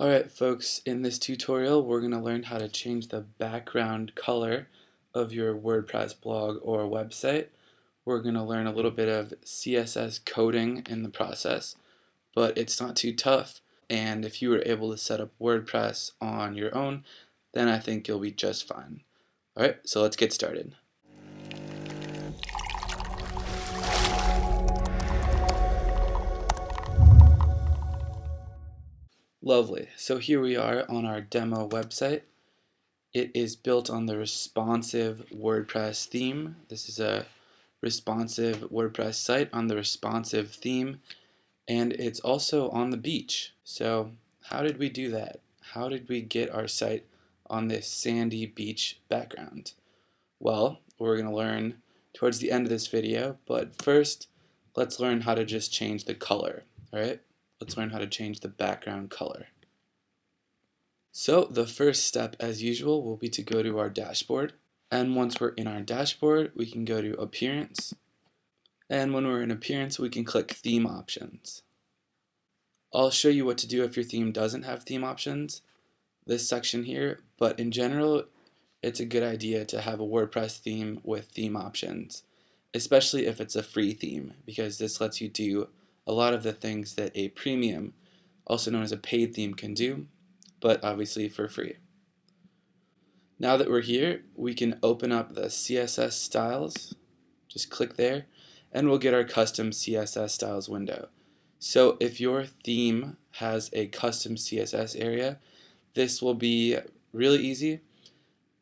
Alright folks, in this tutorial we're going to learn how to change the background color of your WordPress blog or website. We're going to learn a little bit of CSS coding in the process, but it's not too tough and if you were able to set up WordPress on your own, then I think you'll be just fine. Alright, so let's get started. Lovely. So here we are on our demo website. It is built on the responsive WordPress theme. This is a responsive WordPress site on the responsive theme and it's also on the beach. So how did we do that? How did we get our site on this sandy beach background? Well, we're going to learn towards the end of this video, but first let's learn how to just change the color. Alright, let's learn how to change the background color. So the first step as usual will be to go to our dashboard and once we're in our dashboard we can go to appearance and when we're in appearance we can click theme options. I'll show you what to do if your theme doesn't have theme options this section here but in general it's a good idea to have a WordPress theme with theme options especially if it's a free theme because this lets you do a lot of the things that a premium also known as a paid theme can do but obviously for free. Now that we're here we can open up the CSS styles just click there and we'll get our custom CSS styles window. So if your theme has a custom CSS area, this will be really easy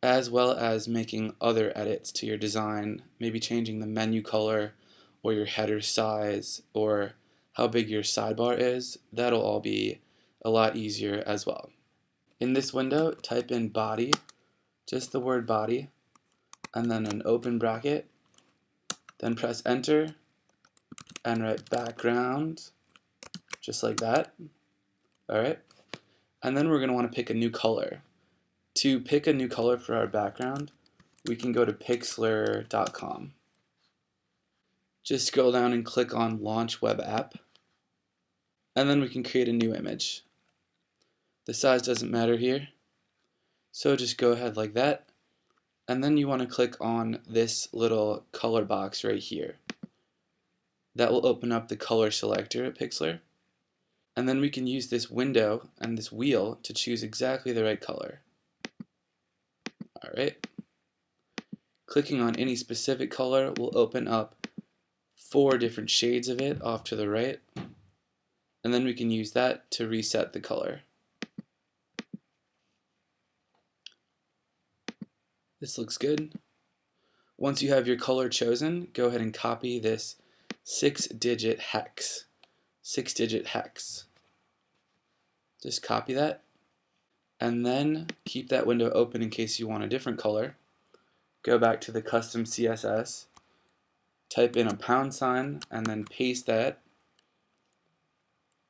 as well as making other edits to your design, maybe changing the menu color or your header size or how big your sidebar is. That'll all be a lot easier as well. In this window, type in body, just the word body, and then an open bracket then press enter and write background, just like that. Alright. And then we're going to want to pick a new color. To pick a new color for our background, we can go to pixlr.com. Just scroll down and click on Launch Web App. And then we can create a new image. The size doesn't matter here. So just go ahead like that and then you want to click on this little color box right here. That will open up the color selector at Pixlr. And then we can use this window and this wheel to choose exactly the right color. Alright. Clicking on any specific color will open up four different shades of it off to the right. And then we can use that to reset the color. This looks good. Once you have your color chosen, go ahead and copy this six digit hex. Six digit hex. Just copy that and then keep that window open in case you want a different color. Go back to the custom CSS, type in a pound sign and then paste that.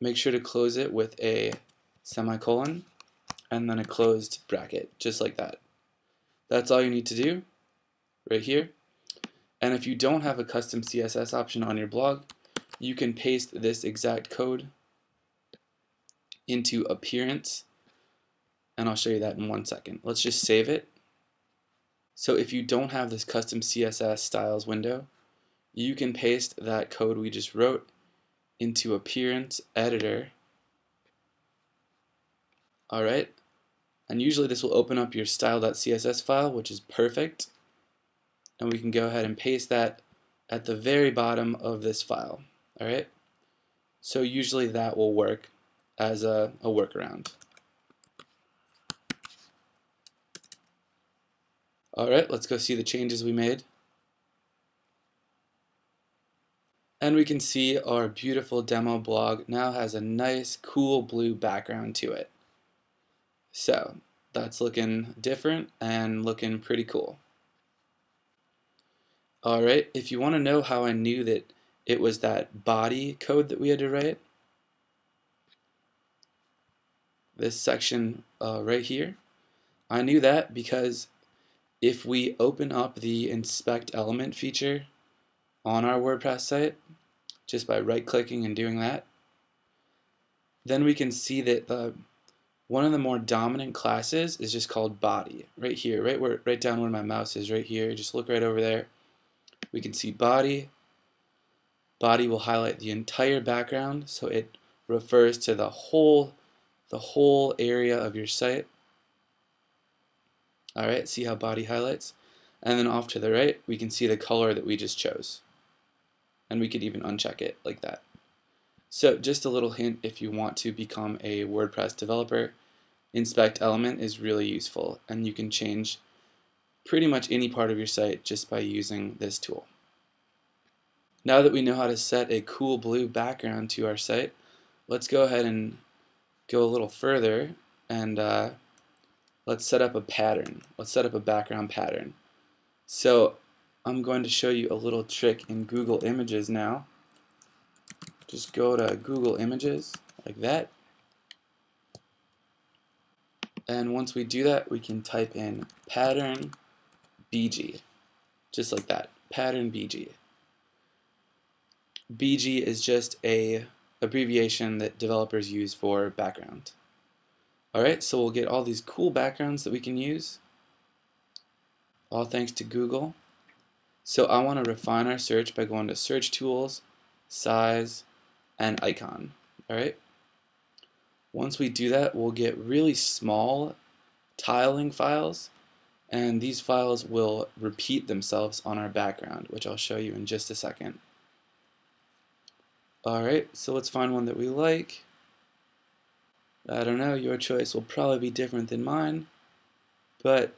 Make sure to close it with a semicolon and then a closed bracket, just like that. That's all you need to do right here. And if you don't have a custom CSS option on your blog, you can paste this exact code into appearance and I'll show you that in one second. Let's just save it. So if you don't have this custom CSS styles window, you can paste that code we just wrote into appearance editor. Alright, and usually this will open up your style.css file, which is perfect. And we can go ahead and paste that at the very bottom of this file. Alright? So usually that will work as a, a workaround. Alright, let's go see the changes we made. And we can see our beautiful demo blog now has a nice cool blue background to it. So that's looking different and looking pretty cool. Alright, if you want to know how I knew that it was that body code that we had to write, this section uh, right here, I knew that because if we open up the inspect element feature on our WordPress site, just by right clicking and doing that, then we can see that the one of the more dominant classes is just called body. Right here, right where, right down where my mouse is, right here. Just look right over there. We can see body. Body will highlight the entire background, so it refers to the whole, the whole area of your site. All right, see how body highlights? And then off to the right, we can see the color that we just chose. And we could even uncheck it like that. So just a little hint if you want to become a WordPress developer, inspect element is really useful and you can change pretty much any part of your site just by using this tool. Now that we know how to set a cool blue background to our site, let's go ahead and go a little further and uh, let's set up a pattern. Let's set up a background pattern. So I'm going to show you a little trick in Google Images now just go to Google Images like that. And once we do that, we can type in pattern BG, just like that, pattern BG. BG is just a abbreviation that developers use for background. Alright, so we'll get all these cool backgrounds that we can use, all thanks to Google. So I want to refine our search by going to Search Tools, Size, and icon. Alright? Once we do that, we'll get really small tiling files, and these files will repeat themselves on our background, which I'll show you in just a second. Alright, so let's find one that we like. I don't know, your choice will probably be different than mine, but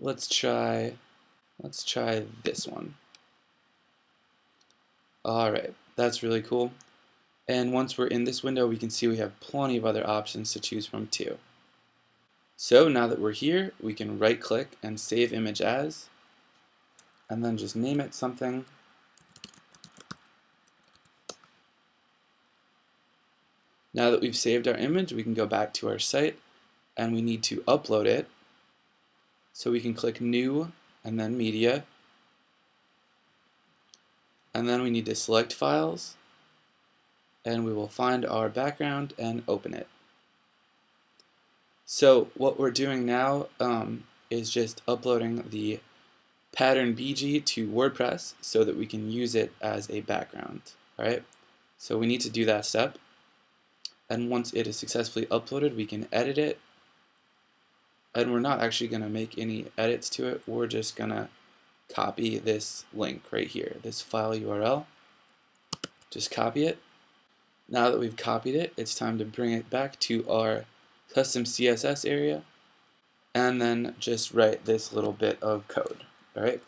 let's try, let's try this one. Alright, that's really cool. And once we're in this window, we can see we have plenty of other options to choose from too. So now that we're here, we can right click and save image as, and then just name it something. Now that we've saved our image, we can go back to our site and we need to upload it. So we can click new and then media. And then we need to select files and we will find our background and open it. So what we're doing now um, is just uploading the pattern BG to WordPress so that we can use it as a background. All right. So we need to do that step. And once it is successfully uploaded, we can edit it. And we're not actually going to make any edits to it. We're just going to copy this link right here, this file URL. Just copy it now that we've copied it, it's time to bring it back to our custom CSS area and then just write this little bit of code. Alright,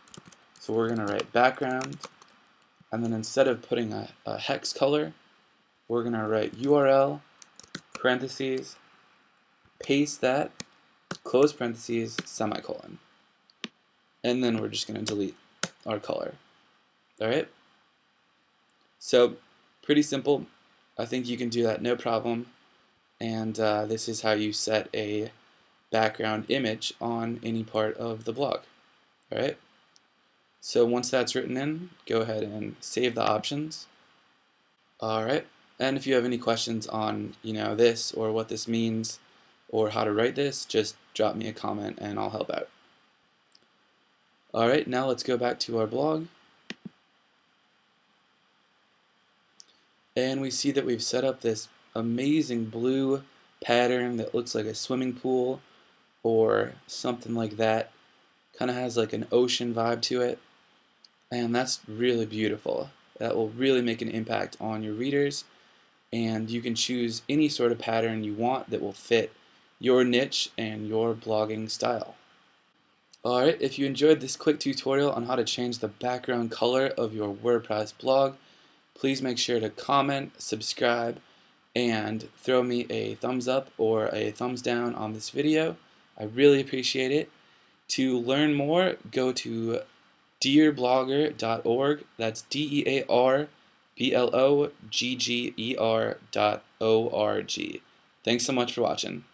so we're going to write background and then instead of putting a, a hex color, we're going to write URL, parentheses, paste that, close parentheses, semicolon. And then we're just going to delete our color. Alright? So, pretty simple. I think you can do that no problem. And uh, this is how you set a background image on any part of the blog. All right. So once that's written in, go ahead and save the options. All right. And if you have any questions on, you know, this or what this means or how to write this, just drop me a comment and I'll help out. All right, now let's go back to our blog. and we see that we've set up this amazing blue pattern that looks like a swimming pool or something like that kind of has like an ocean vibe to it and that's really beautiful that will really make an impact on your readers and you can choose any sort of pattern you want that will fit your niche and your blogging style. Alright, if you enjoyed this quick tutorial on how to change the background color of your WordPress blog, please make sure to comment, subscribe, and throw me a thumbs up or a thumbs down on this video. I really appreciate it. To learn more, go to dearblogger.org. That's D-E-A-R-B-L-O-G-G-E-R dot O-R-G. Thanks so much for watching.